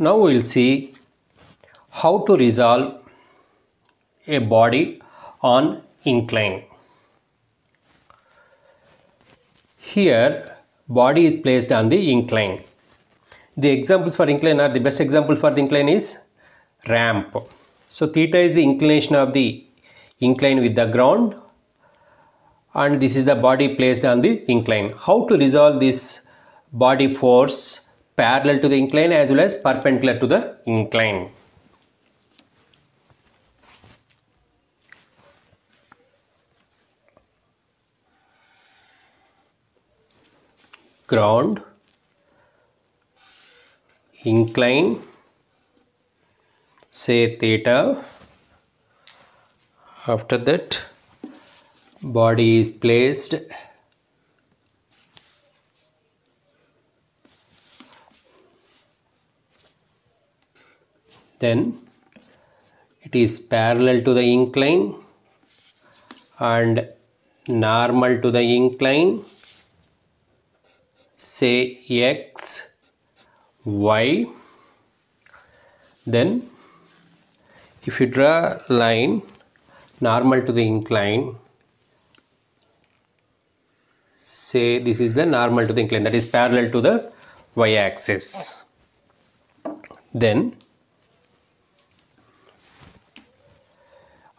Now we will see how to resolve a body on incline. Here body is placed on the incline. The examples for incline are the best example for the incline is ramp. So theta is the inclination of the incline with the ground and this is the body placed on the incline. How to resolve this body force parallel to the incline as well as perpendicular to the incline. Ground, incline, say theta. After that, body is placed then it is parallel to the incline and normal to the incline. Say x y. Then if you draw line normal to the incline say this is the normal to the incline that is parallel to the y axis then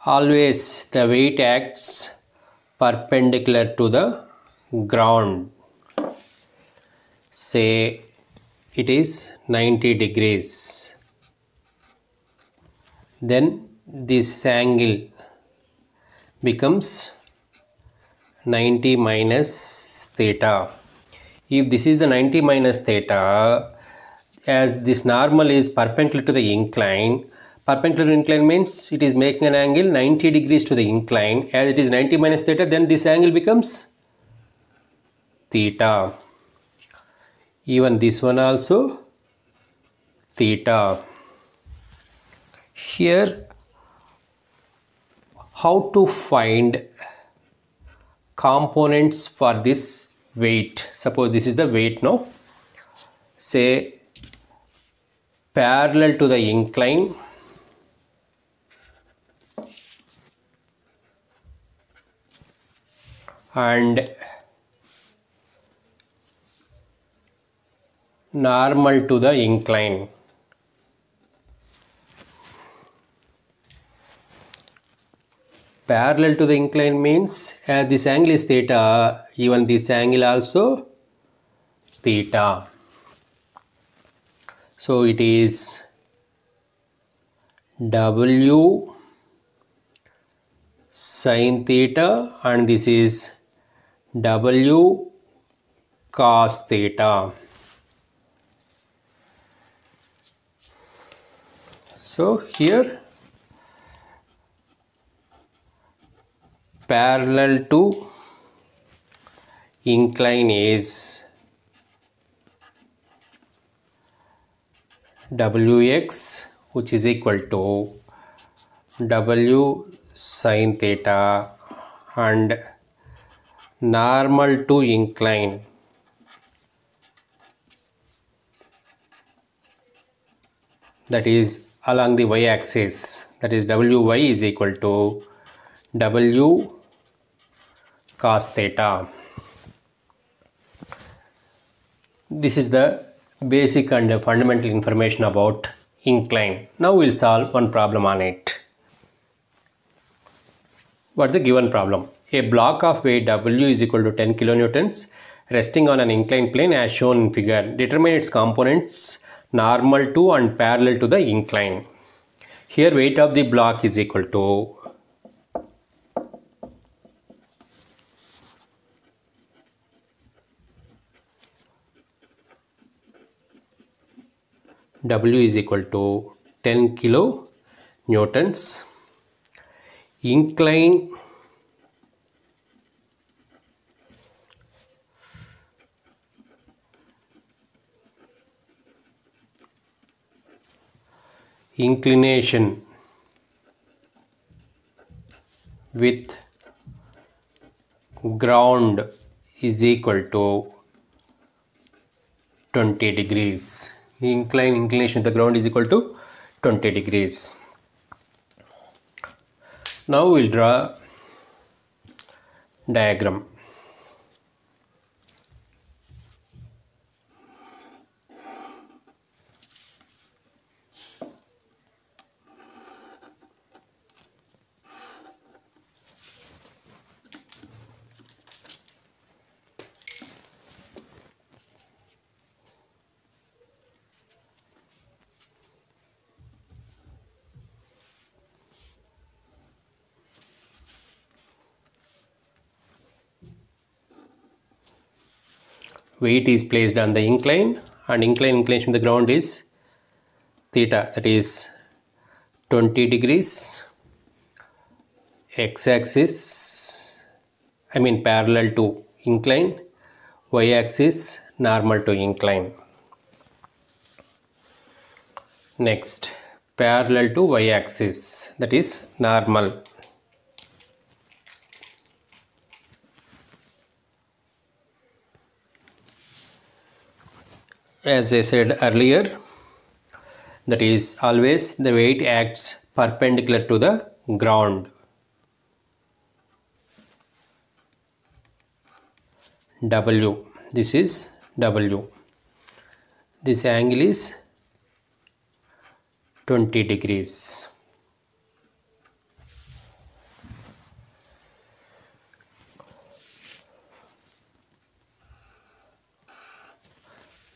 always the weight acts perpendicular to the ground. Say it is 90 degrees. Then this angle becomes 90 minus theta. If this is the 90 minus theta as this normal is perpendicular to the incline perpendicular incline means it is making an angle 90 degrees to the incline. As it is 90 minus theta then this angle becomes theta. Even this one also theta. Here how to find components for this weight? Suppose this is the weight no say parallel to the incline and normal to the incline. Parallel to the incline means as this angle is theta even this angle also theta. So it is w sine theta and this is w cos theta. So here parallel to incline is wx which is equal to w sine theta and normal to incline. That is along the y axis that is wy is equal to w cos theta. This is the basic and fundamental information about incline. Now we'll solve one problem on it. What's the given problem a block of weight w is equal to 10 kilonewtons resting on an inclined plane as shown in figure determine its components normal to and parallel to the incline here weight of the block is equal to W is equal to 10 kilo newtons. Incline inclination with ground is equal to 20 degrees incline inclination of the ground is equal to 20 degrees. Now we'll draw diagram. Weight is placed on the incline and incline inclination from the ground is theta that is 20 degrees x-axis I mean parallel to incline y-axis normal to incline. Next parallel to y-axis that is normal as I said earlier that is always the weight acts perpendicular to the ground. W. This is W. This angle is 20 degrees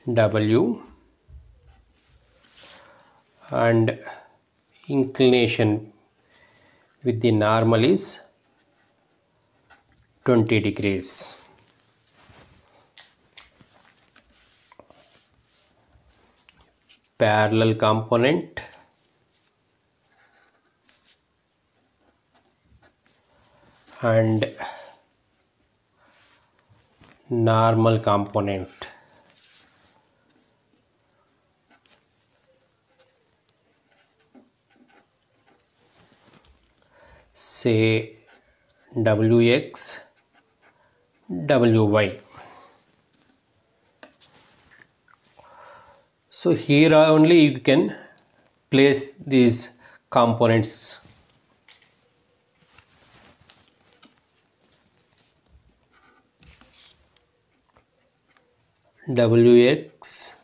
W and inclination with the normal is 20 degrees. Parallel component and normal component. Say wx wy so here only you can place these components. Wx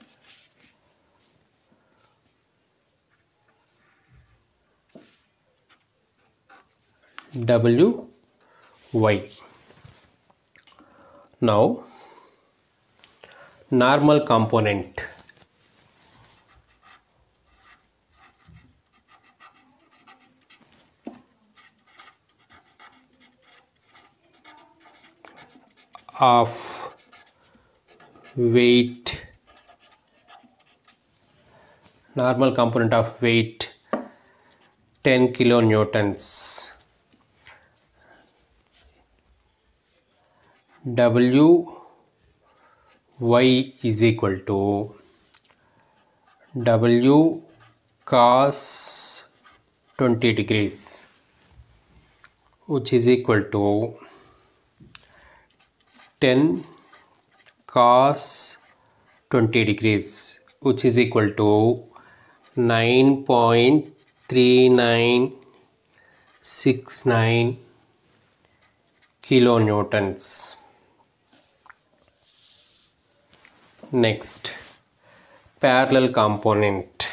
w y. Now normal component. Of weight normal component of weight 10 kilonewtons w y is equal to w cos 20 degrees which is equal to 10 cos 20 degrees which is equal to 9.3969 kilonewtons next. Parallel component.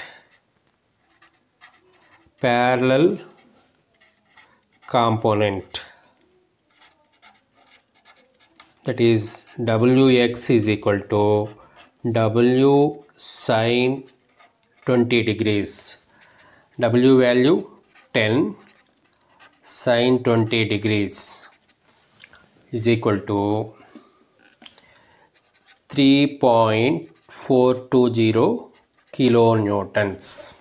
Parallel component. That is wx is equal to w sine 20 degrees. W value 10 sine 20 degrees is equal to 3.420 kilonewtons